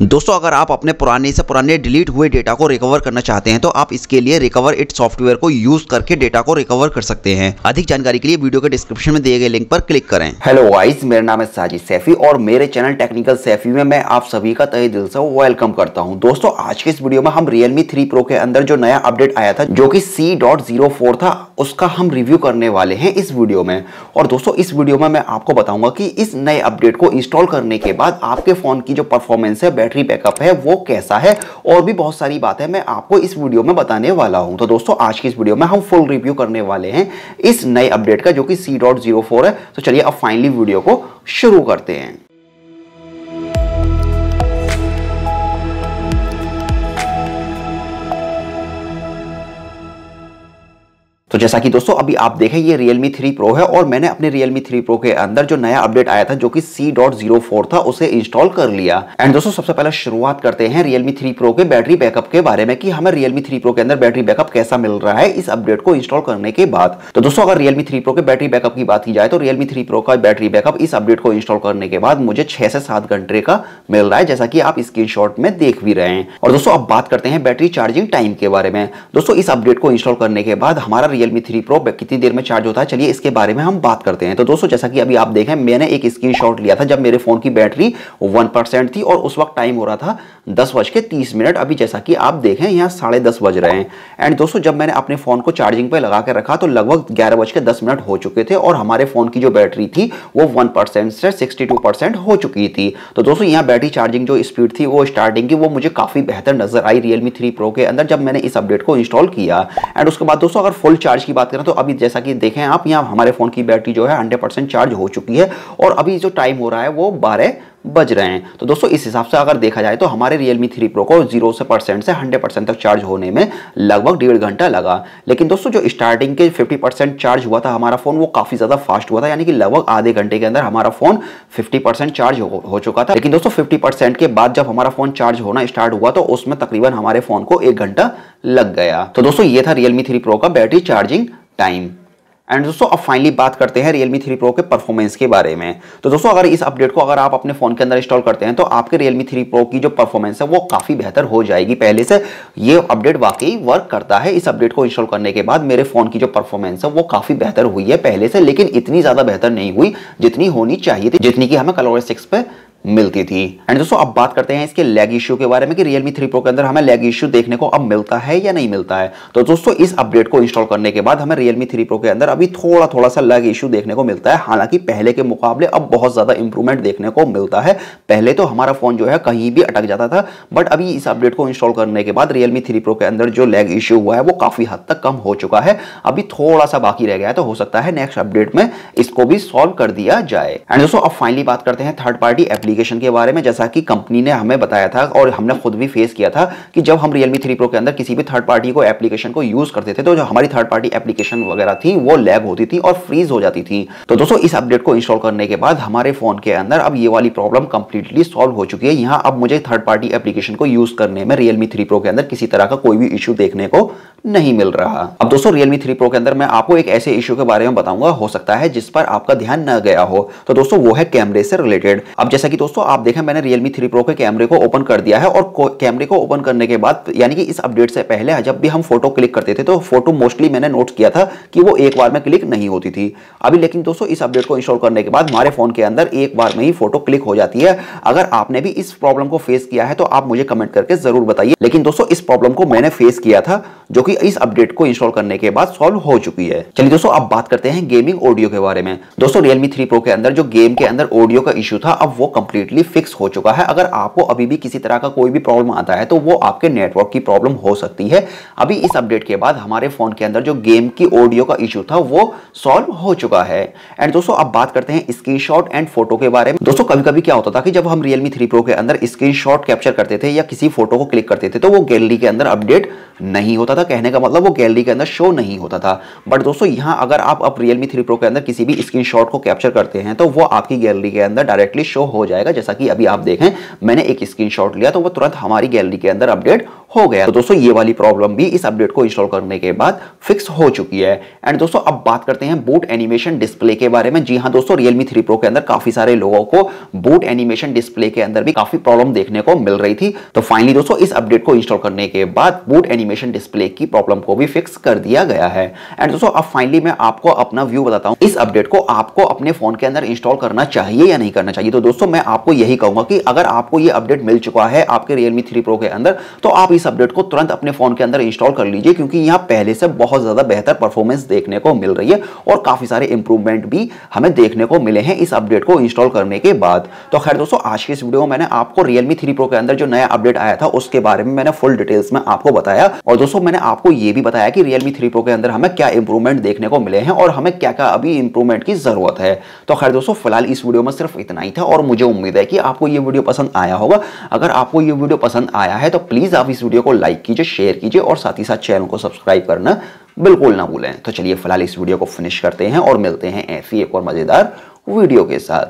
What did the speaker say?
दोस्तों, अगर आप अपने पुराने से पुराने डिलीट हुए डेटा को रिकवर करना चाहते हैं तो आप इसके लिए रिकवर इट सॉफ्टवेयर को यूज़ करके डेटा को रिकवर कर सकते हैं। अधिक जानकारी के लिए वीडियो के डिस्क्रिप्शन में दिए गए लिंक पर क्लिक करें। हेलो वाइज मेरा नाम है साजिद सैफी और मेरे चैनल टेक्निकल सैफी में मैं आप सभी का तय दिल से वेलकम करता हूँ। दोस्तों, आज के इस वीडियो में हम रियलमी थ्री प्रो के अंदर जो नया अपडेट आया था, जो की सी था उसका हम रिव्यू करने वाले हैं इस वीडियो में। और दोस्तों, इस वीडियो में मैं आपको बताऊँगा कि इस नए अपडेट को इंस्टॉल करने के बाद आपके फ़ोन की जो परफॉर्मेंस है बैटरी बैकअप है, वो कैसा है? और भी बहुत सारी बातें मैं आपको इस वीडियो में बताने वाला हूँ। तो दोस्तों, आज की इस वीडियो में हम फुल रिव्यू करने वाले हैं इस नए अपडेट का, जो कि सी है। तो चलिए अब फाइनली वीडियो को शुरू करते हैं। तो जैसा कि दोस्तों, अभी आप देखें, ये Realme 3 Pro है और मैंने अपने Realme 3 Pro के अंदर जो नया अपडेट आया था, जो कि C.04 था, उसे इंस्टॉल कर लिया। एंड दोस्तों, सबसे पहले शुरुआत करते हैं Realme 3 Pro के बैटरी बैकअप के बारे में कि हमें Realme 3 Pro के अंदर बैटरी बैकअप कैसा मिल रहा है इस अपडेट को इंस्टॉल करने के बाद। तो दोस्तों, अगर Realme 3 Pro के बैटरी बैकअप की बात की जाए तो Realme 3 Pro का बैटरी बैकअप इस अपडेट को इंस्टॉल करने के बाद मुझे छह से सात घंटे का मिल रहा है, जैसा कि आप स्क्रीन में देख भी रहे हैं। और दोस्तों, अब बात करते हैं बैटरी चार्जिंग टाइम के बारे में। दोस्तों, इस अपडेट को इंस्टॉल करने के बाद हमारा रियलमी थ्री प्रो कितनी देर में चार्ज होता है, चलिए इसके बारे में हम बात करते हैं। तो दोस्तों, जैसा कि अभी आप देखें, मैंने एक स्क्रीनशॉट लिया था जब मेरे फ़ोन की बैटरी वन परसेंट थी और उस वक्त टाइम हो रहा था दस बज के तीस मिनट। अभी जैसा कि आप देखें, यहाँ साढ़े दस बज रहे हैं। एंड दोस्तों, जब मैंने अपने फ़ोन को चार्जिंग पे लगा के रखा तो लगभग ग्यारह बज के दस मिनट हो चुके थे और हमारे फ़ोन की जो बैटरी थी, वो वन परसेंट से सिक्सटी टू परसेंट हो चुकी थी। तो दोस्तों, यहाँ बैटरी चार्जिंग जो स्पीड थी, वो स्टार्टिंग की, वो मुझे काफ़ी बेहतर नज़र आई रियलमी थ्री प्रो के अंदर जब मैंने इस अपडेट को इंस्टॉल किया। एंड उसके बाद दोस्तों, अगर फुल चार्ज की बात करें तो अभी जैसा कि देखें आप, यहाँ हमारे फ़ोन की बैटरी जो है हंड्रेड चार्ज हो चुकी है। और अभी जो टाइम हो रहा है, वो बारह बज रहे हैं। तो दोस्तों इस हिसाब से अगर देखा जाए तो हमारे Realme 3 Pro को ज़ीरो से परसेंट से 100 परसेंट तक चार्ज होने में लगभग डेढ़ घंटा लगा। लेकिन दोस्तों जो स्टार्टिंग के 50 परसेंट चार्ज हुआ था हमारा फ़ोन वो काफ़ी ज़्यादा फास्ट हुआ था यानी कि लगभग आधे घंटे के अंदर हमारा फ़ोन 50 परसेंट चार्ज हो, हो चुका था। लेकिन दोस्तों 50 परसेंट के बाद जब हमारा फ़ोन चार्ज होना स्टार्ट हुआ तो उसमें तकरीबन हमारे फ़ोन को एक घंटा लग गया। तो दोस्तों ये था रियलमी थ्री प्रो का बैटरी चार्जिंग टाइम एंड दोस्तों, अब फाइनली बात करते हैं Realme 3 Pro के परफॉर्मेंस के बारे में। तो दोस्तों, अगर इस अपडेट को अगर आप अपने फ़ोन के अंदर इंस्टॉल करते हैं तो आपके Realme 3 Pro की जो परफॉर्मेंस है, वो काफ़ी बेहतर हो जाएगी। पहले से ये अपडेट वाकई वर्क करता है इस अपडेट को इंस्टॉल करने के बाद। मेरे फ़ोन की जो परफॉर्मेंस है, वो काफ़ी बेहतर हुई है पहले से, लेकिन इतनी ज़्यादा बेहतर नहीं हुई जितनी होनी चाहिए थी, जितनी की हमें कलोर सिक्स पे मिलती थी। एंड दोस्तों, अब बात करते हैं इसके लेग इश्यू के बारे में कि Realme 3 Pro के अंदर हमें लेग इश्यू देखने को अब मिलता है या नहीं मिलता है। तो दोस्तों, इस अपडेट को इंस्टॉल करने के बाद हमें Realme 3 Pro के अंदर अभी थोड़ा थोड़ा सा लेग इश्यू देखने को मिलता है। हालाँकि पहले के मुकाबले अब बहुत ज़्यादा इंप्रूवमेंट देखने को मिलता है। पहले तो हमारा फ़ोन जो है कहीं भी अटक जाता था बट अभी इस अपडेट को इंस्टॉल करने के बाद रियलमी थ्री प्रो के अंदर जो लेग इश्यू हुआ है, वो काफ़ी हद तक कम हो चुका है। अभी थोड़ा सा बाकी रह गया तो हो सकता है नेक्स्ट अपडेट में इसको भी सॉल्व कर दिया जाए। एंड दोस्तों, अब फाइनली बात करते हैं थर्ड पार्टी एप्लीकेशन के बारे में, जैसा कि कंपनी ने हमें बताया था और हमने खुद भी फेस किया था कि जब हम Realme 3 Pro के अंदर किसी भी थर्ड पार्टी को एप्लीकेशन को यूज़ करते थे तो जो हमारी थर्ड पार्टी एप्लीकेशन वगैरह थी, वो लैग होती थी और फ्रीज हो जाती थी। तो दोस्तों, इस अपडेट को इंस्टॉल करने के बाद हमारे फ़ोन के अंदर अब ये वाली प्रॉब्लम कंप्लीटली सॉल्व हो चुकी है। यहाँ अब मुझे थर्ड पार्टी एप्लीकेशन को यूज़ करने में रियलमी थ्री प्रो के अंदर किसी तरह का कोई भी इशू देखने को नहीं मिल रहा। अब दोस्तों, Realme 3 Pro के अंदर मैं आपको एक ऐसे इशू के बारे में बताऊँगा, हो सकता है जिस पर आपका ध्यान न गया हो। तो दोस्तों, वो है कैमरे से रिलेटेड अब जैसा कि दोस्तों, आप देखें, मैंने Realme 3 Pro के कैमरे को ओपन कर दिया है और कैमरे को ओपन करने के बाद, यानी कि इस अपडेट से पहले, जब भी हम फ़ोटो क्लिक करते थे तो फ़ोटो मोस्टली मैंने नोट किया था कि वो एक बार में क्लिक नहीं होती थी। अभी लेकिन दोस्तों, इस अपडेट को इंस्टॉल करने के बाद, हमारे फ़ोन के अंदर एक बार में ही फ़ोटो क्लिक हो जाती है। अगर आपने भी इस प्रॉब्लम को फेस किया है तो आप मुझे कमेंट करके ज़रूर बताइए। लेकिन दोस्तों, इस प्रॉब्लम को मैंने फेस किया था, जो कि इस अपडेट को इंस्टॉल करने के बाद सॉल्व हो चुकी है। चलिए दोस्तों, अब बात करते हैं गेमिंग ऑडियो के बारे में। दोस्तों, Realme 3 Pro के अंदर, जो गेम के अंदर ऑडियो का इश्यू था, अब वो कंप्लीटली फिक्स हो चुका है। अगर आपको अभी भी किसी तरह का कोई भी प्रॉब्लम आता है तो वो आपके नेटवर्क की प्रॉब्लम हो सकती है। अभी इस अपडेट के बाद हमारे फ़ोन के अंदर जो गेम की ऑडियो का इशू था, वो सॉल्व हो चुका है। एंड दोस्तों, अब बात करते हैं स्क्रीनशॉट एंड फ़ोटो के बारे में। दोस्तों कभी कभी क्या होता था कि जब हम Realme 3 Pro के अंदर स्क्रीनशॉट कैप्चर करते थे या किसी फ़ोटो को क्लिक करते थे तो वो गैलरी के अंदर अपडेट नहीं होता था कहने का मतलब वो गैलरी के अंदर शो नहीं होता था। बट दोस्तों, यहाँ अगर आप अब रियलमी थ्री प्रो के अंदर किसी भी स्क्रीन को कैप्चर करते हैं तो वो आपकी गैलरी के अंदर डायरेक्टली शो हो जाएगा। जैसा कि अभी आप देखें, मैंने एक स्क्रीन लिया तो वो तुरंत हमारी गैलरी के अंदर अपडेट हो गया। तो दोस्तों, ये वाली प्रॉब्लम भी इस अपडेट को इंस्टॉल करने के बाद फिक्स हो चुकी है। एंड दोस्तों, अब बात करते हैं बूट एनिमेशन डिस्प्ले के बारे में। जी हाँ दोस्तों रियलमी थ्री प्रो के अंदर काफ़ी सारे लोगों को बूट एनिमेशन डिस्प्ले के अंदर भी काफ़ी प्रॉब्लम देखने को मिल रही थी। तो फाइनली दोस्तों, इस अपडेट को इंस्टॉल करने के बाद बूट एनिमेशन डिस्प्ले की प्रॉब्लम को भी फिक्स कर दिया गया है। एंड दोस्तों, अब फाइनली मैं आपको अपना व्यू बताता हूँ। इस अपडेट को आपको अपने फ़ोन के अंदर इंस्टॉल करना चाहिए या नहीं करना चाहिए? तो दोस्तों, मैं आपको यही कहूँगा कि अगर आपको ये अपडेट मिल चुका है आपके रियलमी थ्री प्रो के अंदर तो आप इस अपडेट को तुरंत अपने फ़ोन के अंदर इंस्टॉल कर लीजिए, क्योंकि यहाँ पहले से बहुत ज़्यादा बेहतर परफॉर्मेंस देखने को मिल रही है और काफ़ी सारे इंप्रूवमेंट भी हमें देखने को मिले हैं इस अपडेट को इंस्टॉल करने के बाद। तो खैर दोस्तों, आज की इस वीडियो में मैंने आपको रियलमी थ्री प्रो के अंदर जो नया अपडेट आया था, उसके बारे में मैंने फुल डिटेल्स में आपको बताया। और दोस्तों, मैंने आपको यह भी बताया कि रियलमी थ्री प्रो के अंदर हमें क्या इंप्रूवमेंट देखने को मिले हैं और हमें क्या क्या अभी इंप्रूवमेंट की ज़रूरत है। तो खैर दोस्तों, फ़िलहाल इस वीडियो में सिर्फ़ इतना ही था और मुझे उम्मीद है कि आपको ये वीडियो पसंद आया होगा। अगर आपको ये वीडियो पसंद आया है तो प्लीज़ आप इस वीडियो को लाइक कीजिए शेयर कीजिए और साथ ही साथ चैनल को सब्सक्राइब करना बिल्कुल ना भूलें। तो चलिए फ़िलहाल इस वीडियो को फिनिश करते हैं और मिलते हैं ऐसी एक और मज़ेदार वीडियो के साथ।